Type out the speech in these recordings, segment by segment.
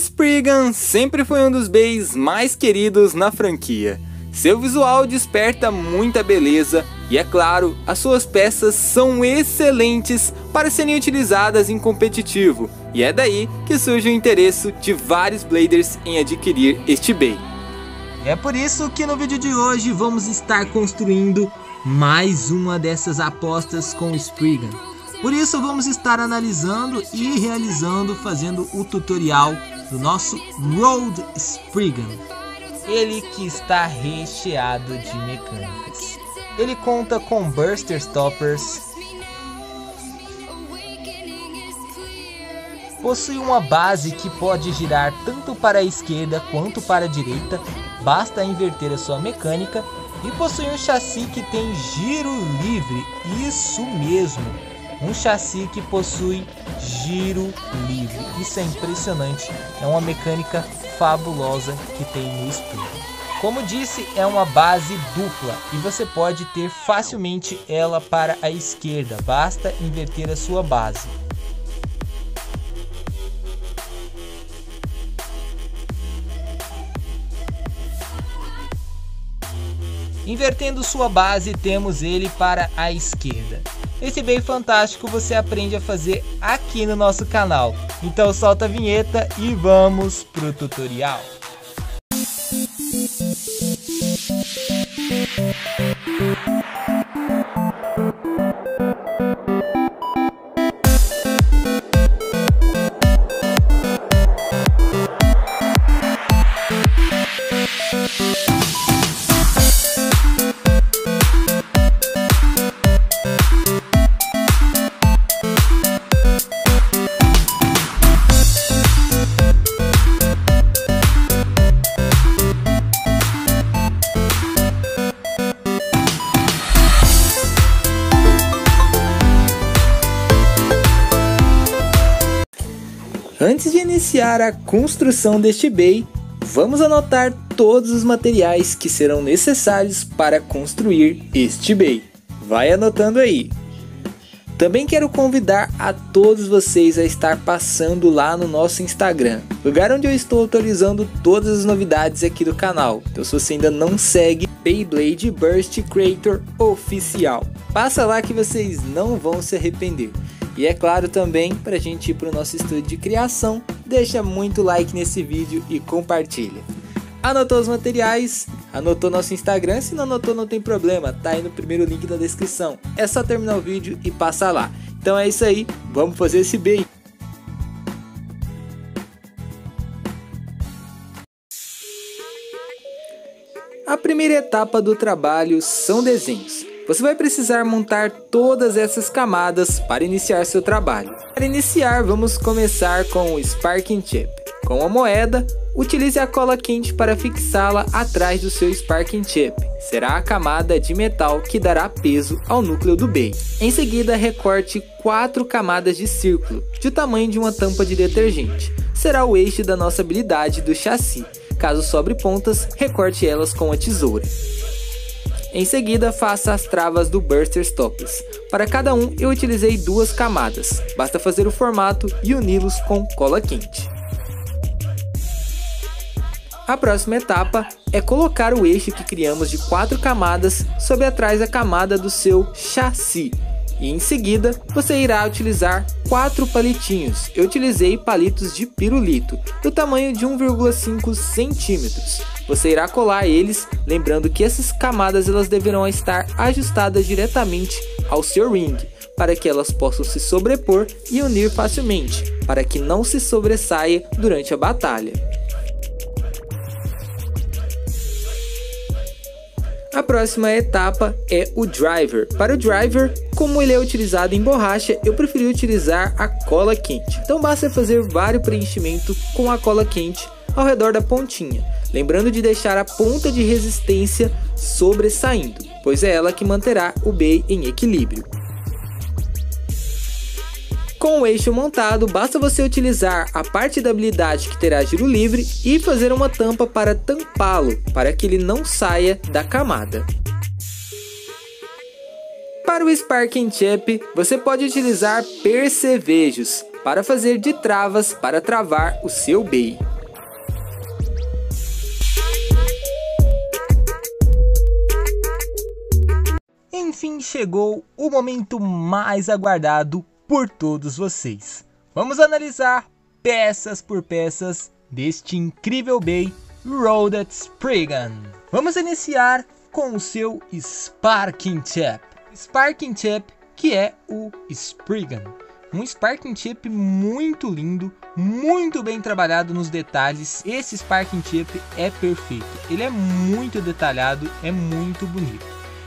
Spriggan sempre foi um dos bays mais queridos na franquia. Seu visual desperta muita beleza e, é claro, as suas peças são excelentes para serem utilizadas em competitivo, e é daí que surge o interesse de vários Bladers em adquirir este Bay. É por isso que no vídeo de hoje vamos estar construindo mais uma dessas apostas com o Spriggan. Por isso vamos estar analisando e realizando, fazendo o tutorial do nosso Road Spriggan. Ele que está recheado de mecânicas. Ele conta com Burster Stoppers, possui uma base que pode girar tanto para a esquerda quanto para a direita, basta inverter a sua mecânica, e possui um chassi que tem giro livre, isso mesmo, um chassi que possui giro livre. Isso é impressionante, é uma mecânica fabulosa que tem no espelho. Como disse, é uma base dupla e você pode ter facilmente ela para a esquerda, basta inverter a sua base. Invertendo sua base, temos ele para a esquerda. Esse bem fantástico você aprende a fazer aqui no nosso canal. Então solta a vinheta e vamos pro tutorial. Iniciar a construção deste bay, vamos anotar todos os materiais que serão necessários para construir este bay. Vai anotando aí. Também quero convidar a todos vocês a estar passando lá no nosso Instagram, lugar onde eu estou atualizando todas as novidades aqui do canal. Então se você ainda não segue Beyblade Burst Creator Oficial, passa lá que vocês não vão se arrepender. E é claro também, para a gente ir para o nosso estúdio de criação, deixa muito like nesse vídeo e compartilha. Anotou os materiais? Anotou nosso Instagram? Se não anotou não tem problema, tá aí no primeiro link da descrição. É só terminar o vídeo e passar lá. Então é isso aí, vamos fazer esse bem. A primeira etapa do trabalho são desenhos. Você vai precisar montar todas essas camadas para iniciar seu trabalho. Para iniciar, vamos começar com o Sparking Chip. Com a moeda, utilize a cola quente para fixá-la atrás do seu Sparking Chip. Será a camada de metal que dará peso ao núcleo do bey. Em seguida, recorte quatro camadas de círculo, de tamanho de uma tampa de detergente. Será o eixo da nossa habilidade do chassi. Caso sobre pontas, recorte elas com a tesoura. Em seguida, faça as travas do Burster Stoppers. Para cada um, eu utilizei duas camadas. Basta fazer o formato e uni-los com cola quente. A próxima etapa é colocar o eixo que criamos de quatro camadas sobre atrás da camada do seu chassi. E em seguida, você irá utilizar quatro palitinhos. Eu utilizei palitos de pirulito, do tamanho de 1,5 centímetros. Você irá colar eles, lembrando que essas camadas elas deverão estar ajustadas diretamente ao seu ring, para que elas possam se sobrepor e unir facilmente, para que não se sobressaia durante a batalha. A próxima etapa é o driver. Para o driver, como ele é utilizado em borracha, eu preferi utilizar a cola quente. Então basta fazer vários preenchimentos com a cola quente ao redor da pontinha lembrando de deixar a ponta de resistência sobressaindo, pois é ela que manterá o bey em equilíbrio. Com o eixo montado, basta você utilizar a parte da habilidade que terá giro livre e fazer uma tampa para tampá-lo, para que ele não saia da camada. Para o Spark Jump, você pode utilizar percevejos para fazer de travas para travar o seu bay. Enfim chegou o momento mais aguardado por todos vocês. Vamos analisar peças por peças deste incrível Bay Roaded Spriggan. Vamos iniciar com o seu Sparking Chap. Sparking Chap que é o Spriggan. Um Sparking Chip muito lindo, muito bem trabalhado nos detalhes. Esse Sparking Chip é perfeito. Ele é muito detalhado, é muito bonito.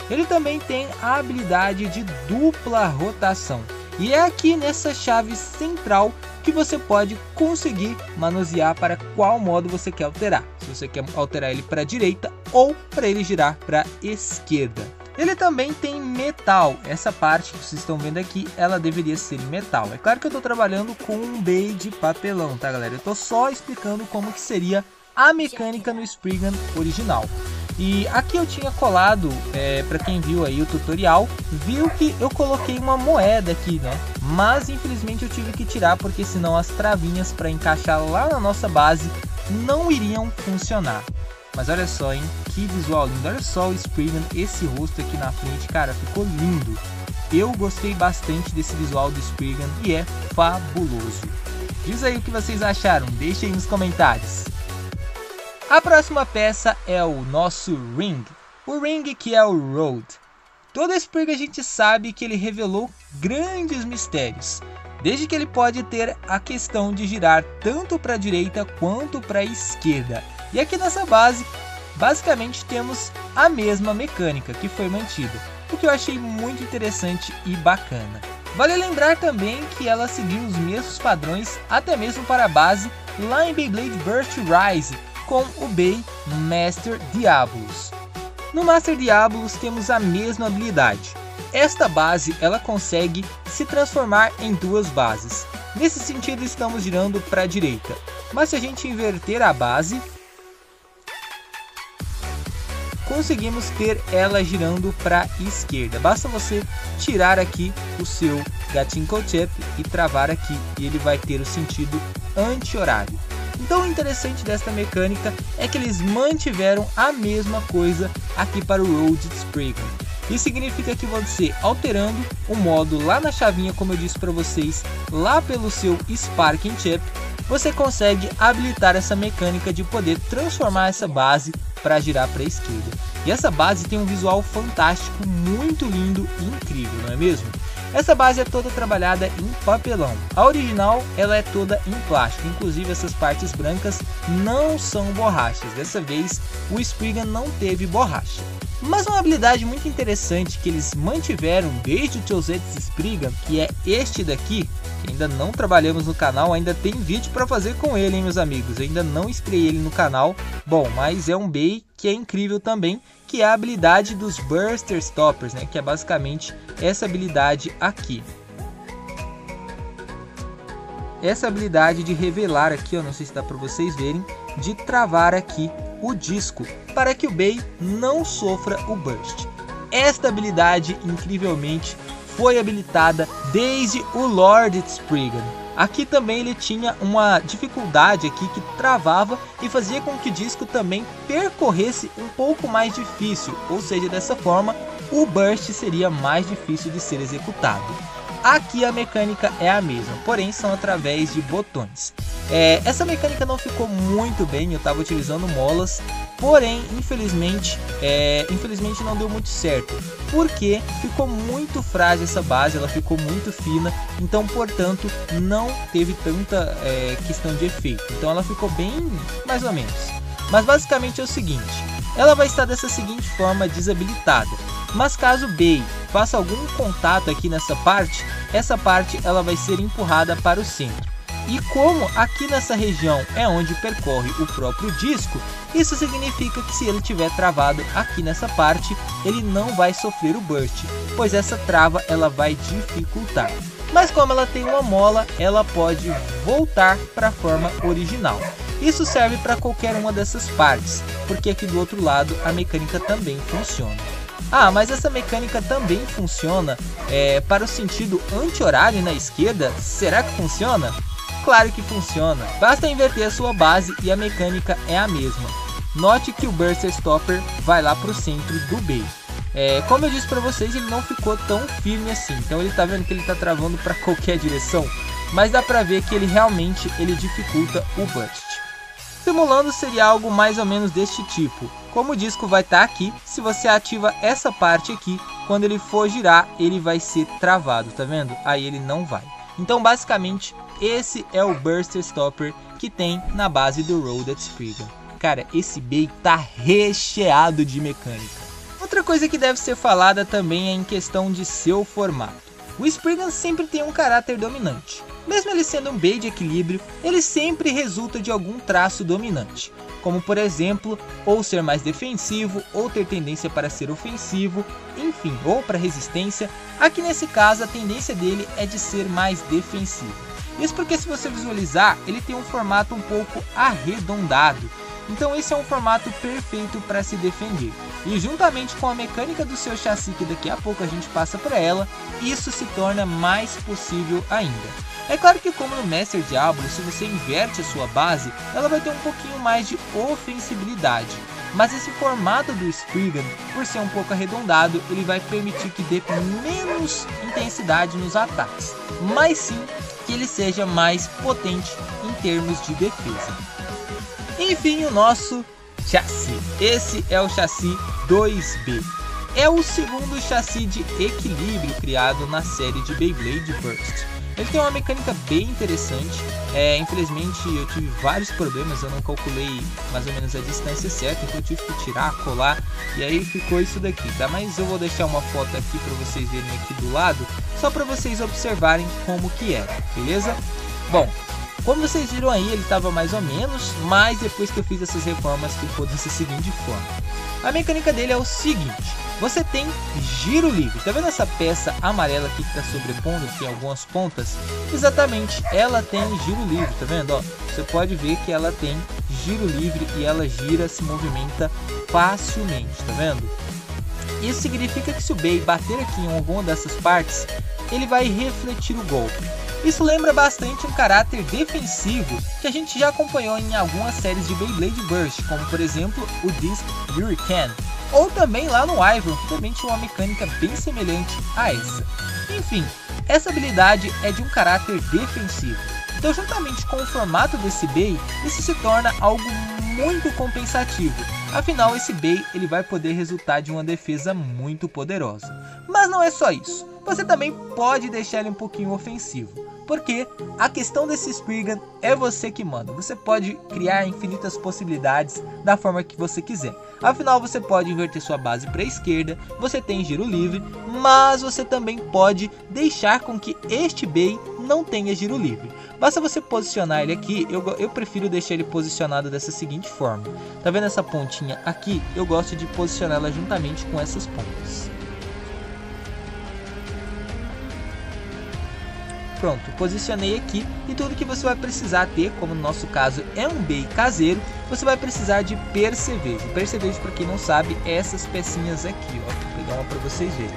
Ele também tem a habilidade de dupla rotação. E é aqui nessa chave central que você pode conseguir manusear para qual modo você quer alterar. Se você quer alterar ele para a direita ou para ele girar para a esquerda. Ele também tem metal. Essa parte que vocês estão vendo aqui, ela deveria ser metal. É claro que eu estou trabalhando com um bay de papelão, tá galera? Eu estou só explicando como que seria a mecânica no Spriggan original. E aqui eu tinha colado, é, para quem viu aí o tutorial, viu que eu coloquei uma moeda aqui, né? Mas infelizmente eu tive que tirar porque senão as travinhas para encaixar lá na nossa base não iriam funcionar. Mas olha só, hein? Que visual lindo. Olha só o Spriggan, esse rosto aqui na frente, cara, ficou lindo. Eu gostei bastante desse visual do Spriggan e é fabuloso. Diz aí o que vocês acharam, deixe aí nos comentários. A próxima peça é o nosso Ring. O Ring que é o Road. Todo Spriggan a gente sabe que ele revelou grandes mistérios. Desde que ele pode ter a questão de girar tanto para a direita quanto para a esquerda. E aqui nessa base, basicamente temos a mesma mecânica que foi mantida, o que eu achei muito interessante e bacana. Vale lembrar também que ela seguiu os mesmos padrões até mesmo para a base lá em Beyblade Burst Rise com o Bay Master Diablos. No Master Diablos temos a mesma habilidade. Esta base ela consegue se transformar em duas bases. Nesse sentido estamos girando para a direita, mas se a gente inverter a base, conseguimos ter ela girando para a esquerda. Basta você tirar aqui o seu gatinho Chip e travar aqui e ele vai ter o sentido anti-horário. Então o interessante desta mecânica é que eles mantiveram a mesma coisa aqui para o Road Spriggan. Isso significa que você alterando o modo lá na chavinha, como eu disse para vocês, lá pelo seu Sparking Chip, você consegue habilitar essa mecânica de poder transformar essa base para girar para a esquerda. E essa base tem um visual fantástico, muito lindo e incrível, não é mesmo? Essa base é toda trabalhada em papelão. A original ela é toda em plástico, inclusive essas partes brancas não são borrachas. Dessa vez o Spriggan não teve borracha. Mas uma habilidade muito interessante que eles mantiveram desde o Chosetsu Spriggan, que é este daqui, que ainda não trabalhamos no canal, ainda tem vídeo para fazer com ele, hein, meus amigos. Eu ainda não estreiei ele no canal. Bom, mas é um Bay que é incrível também que é a habilidade dos Burster Stoppers, né? Que é basicamente essa habilidade aqui. Essa habilidade de revelar aqui, ó, não sei se dá para vocês verem, de travar aqui o disco para que o Bay não sofra o burst. Esta habilidade, incrivelmente, foi habilitada desde o Lord Spriggan Aqui também ele tinha uma dificuldade aqui que travava e fazia com que o disco também percorresse um pouco mais difícil, ou seja, dessa forma o burst seria mais difícil de ser executado. Aqui a mecânica é a mesma, porém são através de botões. É, essa mecânica não ficou muito bem, eu estava utilizando molas, porém, infelizmente, é, infelizmente não deu muito certo, porque ficou muito frágil essa base, ela ficou muito fina, então, portanto, não teve tanta é, questão de efeito. Então ela ficou bem mais ou menos. Mas basicamente é o seguinte, ela vai estar dessa seguinte forma desabilitada. Mas caso B faça algum contato aqui nessa parte, essa parte ela vai ser empurrada para o centro. E como aqui nessa região é onde percorre o próprio disco, isso significa que se ele tiver travado aqui nessa parte, ele não vai sofrer o burst, pois essa trava ela vai dificultar. Mas como ela tem uma mola, ela pode voltar para a forma original. Isso serve para qualquer uma dessas partes, porque aqui do outro lado a mecânica também funciona. Ah, mas essa mecânica também funciona é, para o sentido anti-horário na esquerda? Será que funciona? Claro que funciona, basta inverter a sua base e a mecânica é a mesma. Note que o Burster Stopper vai lá para o centro do B. É, como eu disse para vocês, ele não ficou tão firme assim. Então ele tá vendo que ele tá travando para qualquer direção, mas dá para ver que ele realmente ele dificulta o burst. Simulando seria algo mais ou menos deste tipo. Como o disco vai estar tá aqui, se você ativa essa parte aqui, quando ele for girar, ele vai ser travado, tá vendo? Aí ele não vai. Então basicamente esse é o Burster Stopper que tem na base do Road Spriggan. Cara, esse bait tá recheado de mecânica. Outra coisa que deve ser falada também é em questão de seu formato. O Spriggan sempre tem um caráter dominante. Mesmo ele sendo um bait de equilíbrio, ele sempre resulta de algum traço dominante, como por exemplo, ou ser mais defensivo, ou ter tendência para ser ofensivo, enfim, ou para resistência. Aqui nesse caso, a tendência dele é de ser mais defensivo. Isso porque se você visualizar, ele tem um formato um pouco arredondado. Então esse é um formato perfeito para se defender. E juntamente com a mecânica do seu chassi, que daqui a pouco a gente passa para ela, isso se torna mais possível ainda. É claro que como no Master Diablo, se você inverte a sua base, ela vai ter um pouquinho mais de ofensibilidade. Mas esse formato do Spriggan, por ser um pouco arredondado, ele vai permitir que dê menos intensidade nos ataques, mas sim que ele seja mais potente em termos de defesa. Enfim, o nosso chassi. Esse é o chassi 2B. É o segundo chassi de equilíbrio criado na série de Beyblade Burst. Ele tem uma mecânica bem interessante. É, infelizmente eu tive vários problemas, eu não calculei mais ou menos a distância certa, então eu tive que tirar, colar e aí ficou isso daqui, tá? Mas eu vou deixar uma foto aqui para vocês verem aqui do lado, só para vocês observarem como que é, beleza? Bom, como vocês viram aí, ele estava mais ou menos, mas depois que eu fiz essas reformas ficou dessa seguinte forma. A mecânica dele é o seguinte, você tem giro livre, tá vendo essa peça amarela aqui que está sobrepondo, tem algumas pontas? Exatamente, ela tem giro livre, tá vendo? Ó, você pode ver que ela tem giro livre e ela gira, se movimenta facilmente, tá vendo? Isso significa que se o Bey bater aqui em alguma dessas partes, ele vai refletir o golpe. Isso lembra bastante um caráter defensivo que a gente já acompanhou em algumas séries de Beyblade Burst, como por exemplo o Disc Hurricane, ou também lá no Ivor, que também tinha uma mecânica bem semelhante a essa. Enfim, essa habilidade é de um caráter defensivo, então juntamente com o formato desse Bey, isso se torna algo muito compensativo, afinal esse Bey ele vai poder resultar de uma defesa muito poderosa. Mas não é só isso, você também pode deixar ele um pouquinho ofensivo. Porque a questão desse Spriggan é você que manda. Você pode criar infinitas possibilidades da forma que você quiser. Afinal, você pode inverter sua base para a esquerda, você tem giro livre, mas você também pode deixar com que este Bey não tenha giro livre. Basta você posicionar ele aqui, eu, eu prefiro deixar ele posicionado dessa seguinte forma. Tá vendo essa pontinha aqui? Eu gosto de posicioná-la juntamente com essas pontas. Pronto, posicionei aqui e tudo que você vai precisar ter, como no nosso caso é um bey caseiro, você vai precisar de percevejo. Percevejo, para quem não sabe, é essas pecinhas aqui, ó, vou pegar uma para vocês verem.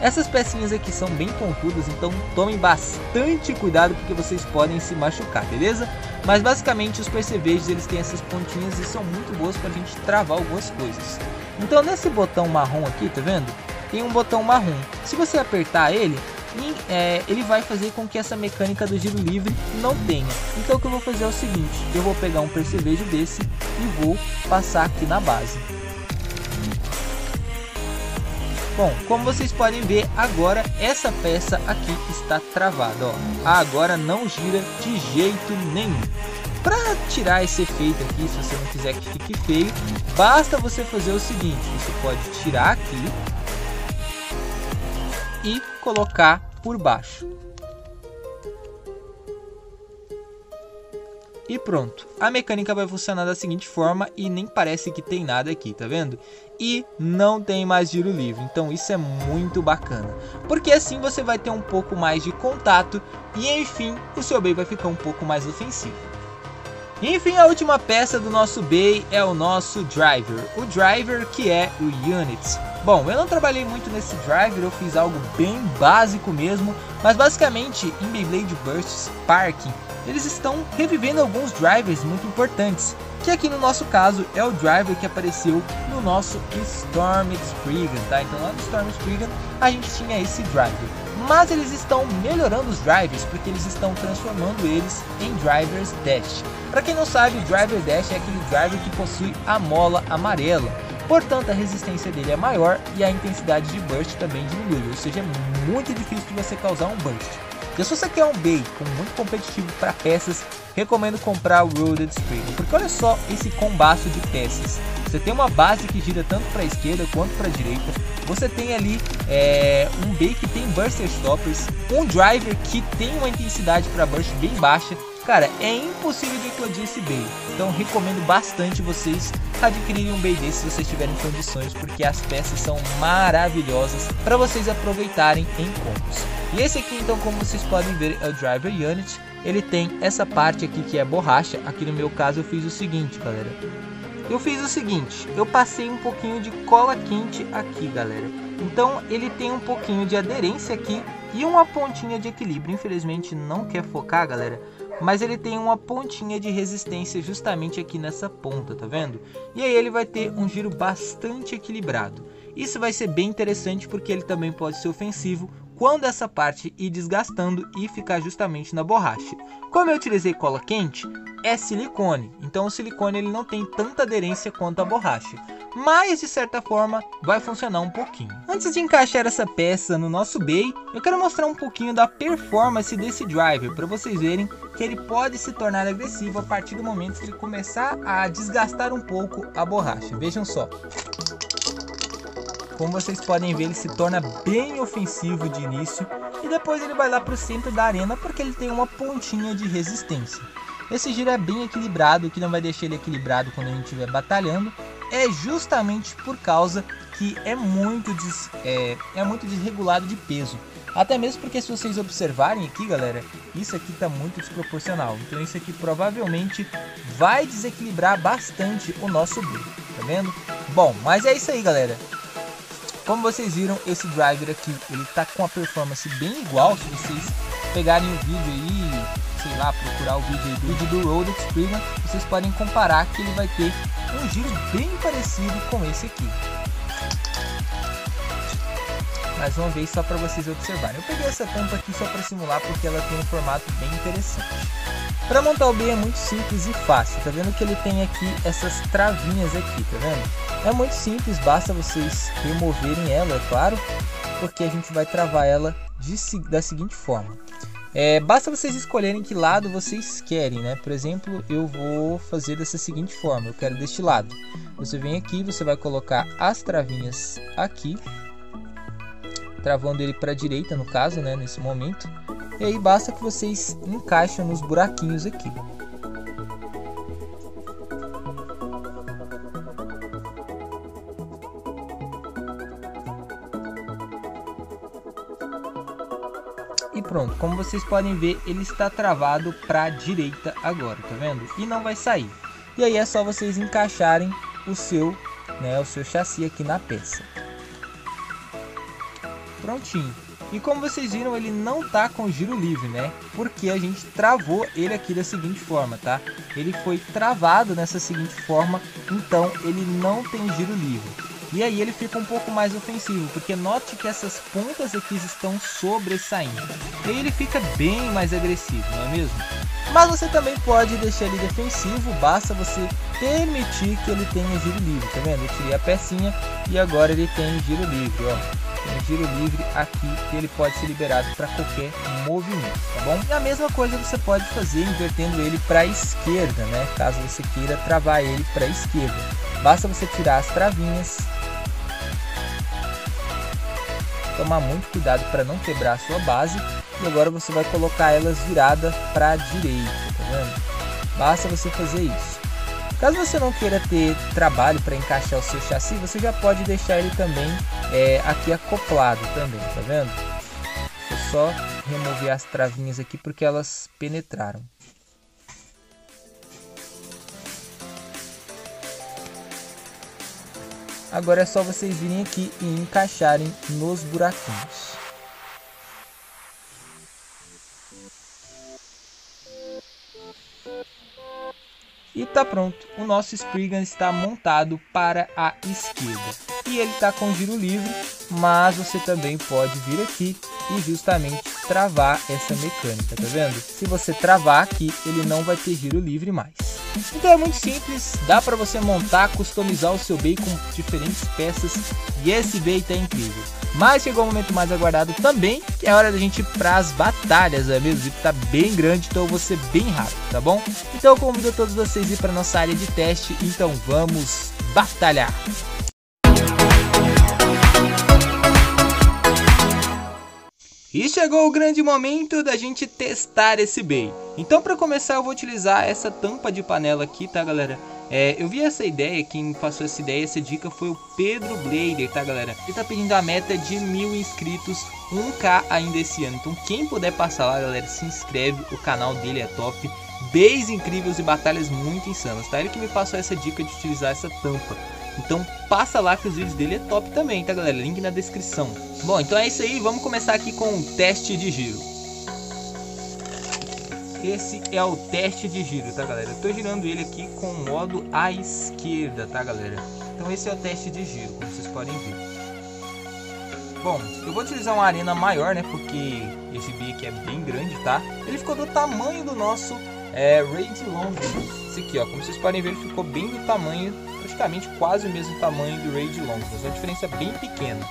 Essas pecinhas aqui são bem pontudas, então tomem bastante cuidado porque vocês podem se machucar, beleza? Mas basicamente os percevejos eles têm essas pontinhas e são muito boas para a gente travar algumas coisas. Então nesse botão marrom aqui, tá vendo? Tem um botão marrom. Se você apertar ele, é, ele vai fazer com que essa mecânica do giro livre não tenha. Então o que eu vou fazer é o seguinte, eu vou pegar um percevejo desse e vou passar aqui na base. Bom, como vocês podem ver, agora essa peça aqui está travada. Ó. agora não gira de jeito nenhum. Para tirar esse efeito aqui, se você não quiser que fique feio, basta você fazer o seguinte, você pode tirar aqui e colocar por baixo. E pronto, a mecânica vai funcionar da seguinte forma e nem parece que tem nada aqui, tá vendo? E não tem mais giro livre, então isso é muito bacana. Porque assim você vai ter um pouco mais de contato e enfim, o seu bem vai ficar um pouco mais ofensivo. E, enfim, a última peça do nosso Bay é o nosso Driver. O Driver que é o Units. Bom, eu não trabalhei muito nesse driver, eu fiz algo bem básico mesmo, mas basicamente em Beyblade Burst Sparking eles estão revivendo alguns drivers muito importantes, que aqui no nosso caso é o driver que apareceu no nosso Storm Spriggan, tá? Então lá no Storm Spriggan a gente tinha esse driver. Mas eles estão melhorando os drivers porque eles estão transformando eles em drivers dash. Para quem não sabe, o driver dash é aquele driver que possui a mola amarela. Portanto, a resistência dele é maior e a intensidade de burst também diminui, ou seja, é muito difícil de você causar um burst. E se você quer um bacon muito competitivo para peças, recomendo comprar o Roaded Spring, porque olha só esse combaço de peças. Você tem uma base que gira tanto para a esquerda quanto para a direita. Você tem ali é, um B que tem Burster Stoppers, um driver que tem uma intensidade para burst bem baixa. Cara, é impossível de eclodir esse Bay. Então recomendo bastante vocês adquirirem um Bay desse se vocês tiverem condições, porque as peças são maravilhosas para vocês aproveitarem em combos. E esse aqui então como vocês podem ver é o Driver Unit, ele tem essa parte aqui que é borracha, aqui no meu caso eu fiz o seguinte galera, eu fiz o seguinte, eu passei um pouquinho de cola quente aqui galera, então ele tem um pouquinho de aderência aqui e uma pontinha de equilíbrio, infelizmente não quer focar galera, mas ele tem uma pontinha de resistência justamente aqui nessa ponta, tá vendo? E aí ele vai ter um giro bastante equilibrado. Isso vai ser bem interessante porque ele também pode ser ofensivo quando essa parte ir desgastando e ficar justamente na borracha. Como eu utilizei cola quente, é silicone, então o silicone ele não tem tanta aderência quanto a borracha, mas de certa forma vai funcionar um pouquinho. Antes de encaixar essa peça no nosso bay, eu quero mostrar um pouquinho da performance desse driver para vocês verem que ele pode se tornar agressivo a partir do momento que ele começar a desgastar um pouco a borracha. Vejam só. Como vocês podem ver, ele se torna bem ofensivo de início e depois ele vai lá para o centro da arena porque ele tem uma pontinha de resistência. Esse giro é bem equilibrado, o que não vai deixar ele equilibrado quando a gente estiver batalhando é justamente por causa que é muito, des, é, é muito desregulado de peso. Até mesmo porque se vocês observarem aqui, galera, isso aqui está muito desproporcional. Então isso aqui provavelmente vai desequilibrar bastante o nosso build, tá vendo? Bom, mas é isso aí, galera. Como vocês viram, esse driver aqui, ele tá com a performance bem igual, se vocês pegarem o vídeo aí, sei lá, procurar o vídeo aí do vídeo do Road Experiment, vocês podem comparar que ele vai ter um giro bem parecido com esse aqui. Mais uma vez só para vocês observarem. Eu peguei essa tampa aqui só para simular porque ela tem um formato bem interessante. Para montar o B é muito simples e fácil, tá vendo que ele tem aqui essas travinhas aqui, tá vendo? É muito simples, basta vocês removerem ela, é claro, porque a gente vai travar ela de, da seguinte forma. É, basta vocês escolherem que lado vocês querem, né? Por exemplo, eu vou fazer dessa seguinte forma, eu quero deste lado. Você vem aqui, você vai colocar as travinhas aqui, travando ele para a direita no caso, né? Nesse momento. E aí basta que vocês encaixem nos buraquinhos aqui. E pronto, como vocês podem ver, ele está travado para a direita agora, tá vendo? E não vai sair. E aí é só vocês encaixarem o seu, né, o seu chassi aqui na peça. Prontinho. E como vocês viram, ele não tá com giro livre, né? Porque a gente travou ele aqui da seguinte forma, tá? Ele foi travado nessa seguinte forma, então ele não tem giro livre. E aí ele fica um pouco mais ofensivo, porque note que essas pontas aqui estão sobressaindo. E aí ele fica bem mais agressivo, não é mesmo? Mas você também pode deixar ele defensivo, basta você permitir que ele tenha giro livre, tá vendo? Eu tirei a pecinha e agora ele tem giro livre, ó um giro livre aqui que ele pode ser liberado para qualquer movimento, tá bom? E a mesma coisa você pode fazer invertendo ele para a esquerda, né? Caso você queira travar ele para a esquerda. Basta você tirar as travinhas, tomar muito cuidado para não quebrar a sua base e agora você vai colocar elas viradas para a direita, tá vendo? Basta você fazer isso. Caso você não queira ter trabalho para encaixar o seu chassi, você já pode deixar ele também é, aqui acoplado também, tá vendo? Vou só remover as travinhas aqui porque elas penetraram. Agora é só vocês virem aqui e encaixarem nos buraquinhos. E tá pronto, o nosso Spriggan está montado para a esquerda. E ele está com giro livre, mas você também pode vir aqui e justamente travar essa mecânica, tá vendo? Se você travar aqui, ele não vai ter giro livre mais. Então é muito simples, dá para você montar, customizar o seu bay com diferentes peças e esse bay tá incrível. Mas chegou o momento mais aguardado também, que é a hora da gente ir as batalhas, é mesmo? O tá bem grande, então eu vou ser bem rápido, tá bom? Então eu convido todos vocês a ir para nossa área de teste, então vamos batalhar! E chegou o grande momento da gente testar esse bem. Então para começar eu vou utilizar essa tampa de panela aqui, tá galera? É, eu vi essa ideia, quem passou essa ideia, essa dica foi o Pedro Blader, tá galera? Ele tá pedindo a meta de mil inscritos, 1k ainda esse ano. Então quem puder passar lá, galera, se inscreve, o canal dele é top. Bays incríveis e batalhas muito insanas, tá? Ele que me passou essa dica de utilizar essa tampa. Então passa lá que os vídeos dele é top também, tá galera? Link na descrição. Bom, então é isso aí, vamos começar aqui com o teste de giro. Esse é o teste de giro, tá galera? Eu tô girando ele aqui com o modo à esquerda, tá galera? Então esse é o teste de giro, como vocês podem ver. Bom, eu vou utilizar uma arena maior, né? Porque esse B aqui é bem grande, tá? Ele ficou do tamanho do nosso é, Raid London. Esse aqui, ó, como vocês podem ver, ficou bem do tamanho praticamente quase o mesmo tamanho do Raid Longos, uma diferença bem pequena.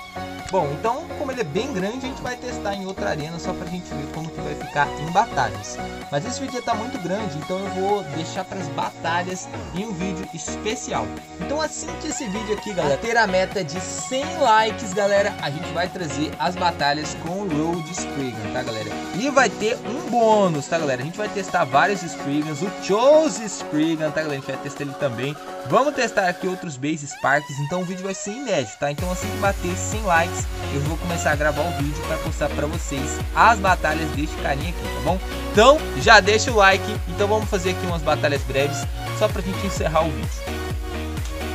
Bom, então como ele é bem grande, a gente vai testar em outra arena só pra gente ver como que vai ficar em batalhas. Mas esse vídeo está muito grande, então eu vou deixar para as batalhas em um vídeo especial. Então que esse vídeo aqui, galera, ter a meta de 100 likes, galera, a gente vai trazer as batalhas com o Road Spriggan, tá, galera? E vai ter um bônus, tá, galera? A gente vai testar vários Spriggans, o Chose Spriggan, tá, galera? A gente vai testar ele também. Vamos testar aqui outros Base Sparks, então o vídeo vai ser inédito, tá? Então assim que bater 100 likes, eu vou começar a gravar o vídeo para postar para vocês as batalhas deste carinha aqui, tá bom? Então já deixa o like, então vamos fazer aqui umas batalhas breves só para a gente encerrar o vídeo.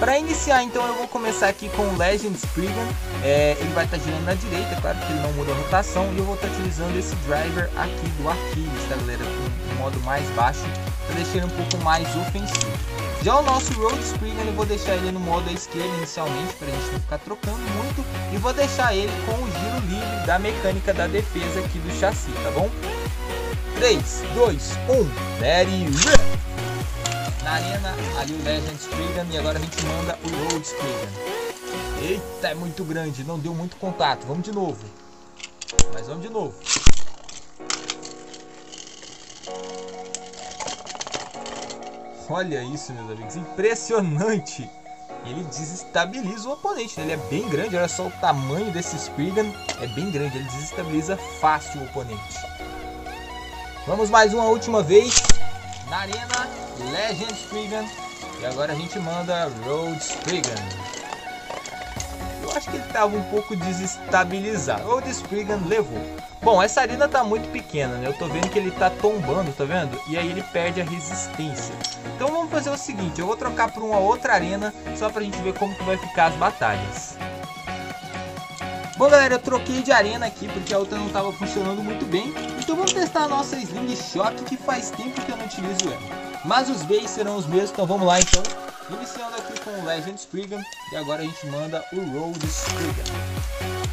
Para iniciar, então, eu vou começar aqui com o Legend Spriggan. É, ele vai estar tá girando na direita, claro que ele não muda a rotação. E eu vou estar tá utilizando esse driver aqui do Aquiles, tá, galera? Com um modo mais baixo, para deixar ele um pouco mais ofensivo. Já o nosso Road Spriggan, eu vou deixar ele no modo à esquerda inicialmente, para a gente não ficar trocando muito. E vou deixar ele com o giro livre da mecânica da defesa aqui do chassi, tá bom? 3, 2, 1, let it rip! Na arena, ali o Legend Spriggan e agora a gente manda o Road Spriggan. Eita, é muito grande, não deu muito contato. Vamos de novo. Mas vamos de novo. Olha isso, meus amigos. Impressionante. Ele desestabiliza o oponente. Né? Ele é bem grande. Olha só o tamanho desse Spriggan. É bem grande. Ele desestabiliza fácil o oponente. Vamos mais uma última vez. Na arena, Legend Spriggan. E agora a gente manda Road Spriggan. Acho que ele estava um pouco desestabilizado. Road Spriggan levou. Bom, essa arena tá muito pequena, né? Eu tô vendo que ele tá tombando, tá vendo? E aí ele perde a resistência. Então vamos fazer o seguinte, eu vou trocar para uma outra arena, só pra gente ver como que vai ficar as batalhas. Bom galera, eu troquei de arena aqui porque a outra não estava funcionando muito bem. Então vamos testar a nossa Sling Shot que faz tempo que eu não utilizo ela. Mas os bays serão os mesmos, então vamos lá então. Iniciando aqui com o Legend Spriggan e agora a gente manda o Road Spriggan.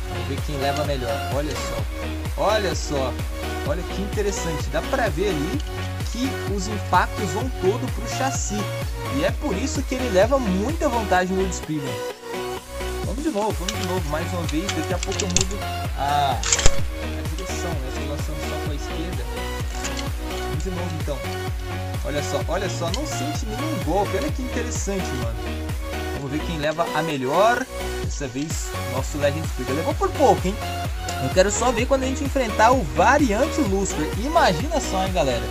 Vamos ver quem leva melhor, olha só. Olha só, olha que interessante, dá para ver ali que os impactos vão todo para o chassi e é por isso que ele leva muita vantagem no Speedman. Vamos de novo, vamos de novo, mais uma vez, daqui a pouco eu mudo a, a direção, né? Lançando só com a esquerda. De novo então. Olha só, olha só, não sente nenhum golpe, olha que interessante, mano. Vamos ver quem leva a melhor. Dessa vez, nosso Legend Speeder levou por pouco, hein? Eu quero só ver quando a gente enfrentar o variante Lucifer. Imagina só, hein, galera.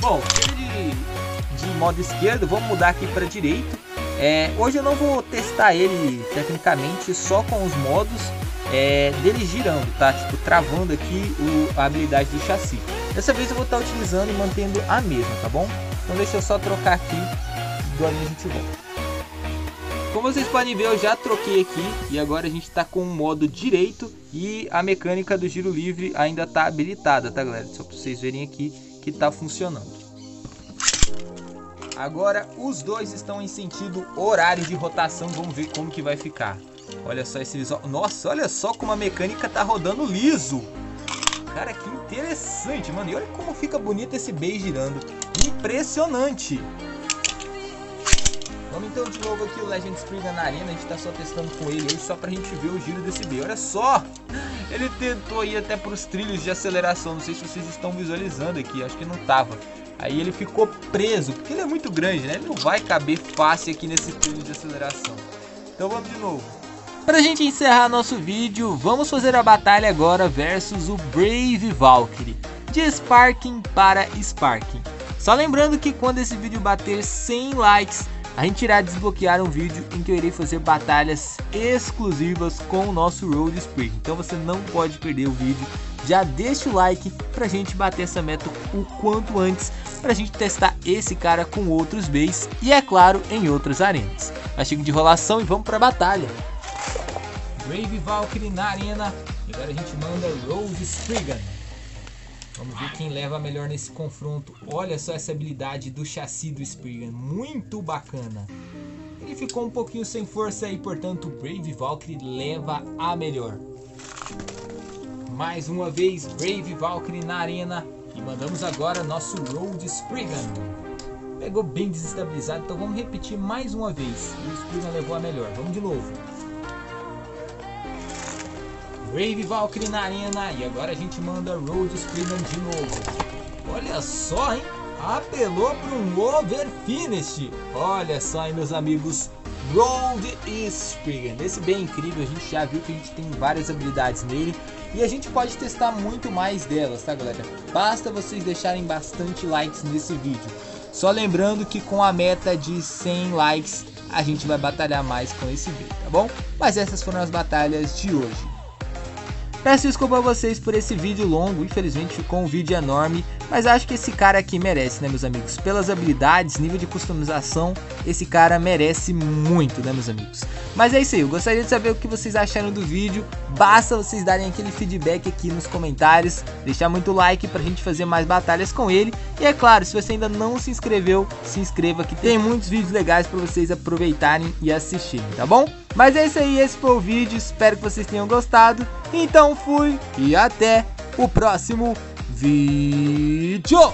Bom, de, de modo esquerdo, vamos mudar aqui para direito. É, hoje eu não vou testar ele tecnicamente só com os modos é, dele girando, tá? Tipo, travando aqui o, a habilidade do chassi. Dessa vez eu vou estar utilizando e mantendo a mesma, tá bom? Então deixa eu só trocar aqui do a gente volta. Como vocês podem ver, eu já troquei aqui e agora a gente está com o modo direito e a mecânica do giro livre ainda está habilitada, tá galera? Só para vocês verem aqui que está funcionando. Agora os dois estão em sentido horário de rotação, vamos ver como que vai ficar. Olha só esse visual. Nossa, olha só como a mecânica tá rodando liso. Cara, que interessante, mano. E olha como fica bonito esse beijo girando. Impressionante. Vamos então de novo aqui o Legend Spriggan na arena. A gente tá só testando com ele aí, só pra gente ver o giro desse B. Olha só! Ele tentou ir até pros trilhos de aceleração. Não sei se vocês estão visualizando aqui. Acho que não tava. Aí ele ficou preso, porque ele é muito grande, né? Ele não vai caber fácil aqui nesse trilho de aceleração. Então vamos de novo. Pra gente encerrar nosso vídeo, vamos fazer a batalha agora versus o Brave Valkyrie. De Sparking para Sparking. Só lembrando que quando esse vídeo bater 100 likes, a gente irá desbloquear um vídeo em que eu irei fazer batalhas exclusivas com o nosso Road Spring. Então você não pode perder o vídeo. Já deixa o like pra gente bater essa meta o quanto antes, pra gente testar esse cara com outros bays e é claro em outras arenas. Mas chega de enrolação e vamos pra batalha. Brave Valkyrie na arena e agora a gente manda Road Spriggan. Vamos ver quem leva melhor nesse confronto. Olha só essa habilidade do chassi do Spriggan, muito bacana. Ele ficou um pouquinho sem força aí, portanto Brave Valkyrie leva a melhor. Mais uma vez Brave Valkyrie na arena e mandamos agora nosso Road Spriggan. Pegou bem desestabilizado, então vamos repetir mais uma vez. O Spriggan levou a melhor, vamos de novo. Brave Valkyrie na arena e agora a gente manda Road Spriggan de novo. Olha só, hein? Apelou para um over finish. Olha só, hein, meus amigos. Road Spriggan. Esse bem incrível, a gente já viu que a gente tem várias habilidades nele. E a gente pode testar muito mais delas, tá galera? Basta vocês deixarem bastante likes nesse vídeo. Só lembrando que com a meta de 100 likes, a gente vai batalhar mais com esse vídeo, tá bom? Mas essas foram as batalhas de hoje. Peço desculpa a vocês por esse vídeo longo, infelizmente ficou um vídeo enorme, mas acho que esse cara aqui merece, né meus amigos? Pelas habilidades, nível de customização, esse cara merece muito, né meus amigos? Mas é isso aí, eu gostaria de saber o que vocês acharam do vídeo, basta vocês darem aquele feedback aqui nos comentários, deixar muito like pra gente fazer mais batalhas com ele, e é claro, se você ainda não se inscreveu, se inscreva que tem muitos vídeos legais pra vocês aproveitarem e assistirem, tá bom? Mas é isso aí, esse foi o vídeo, espero que vocês tenham gostado. Então fui e até o próximo vídeo.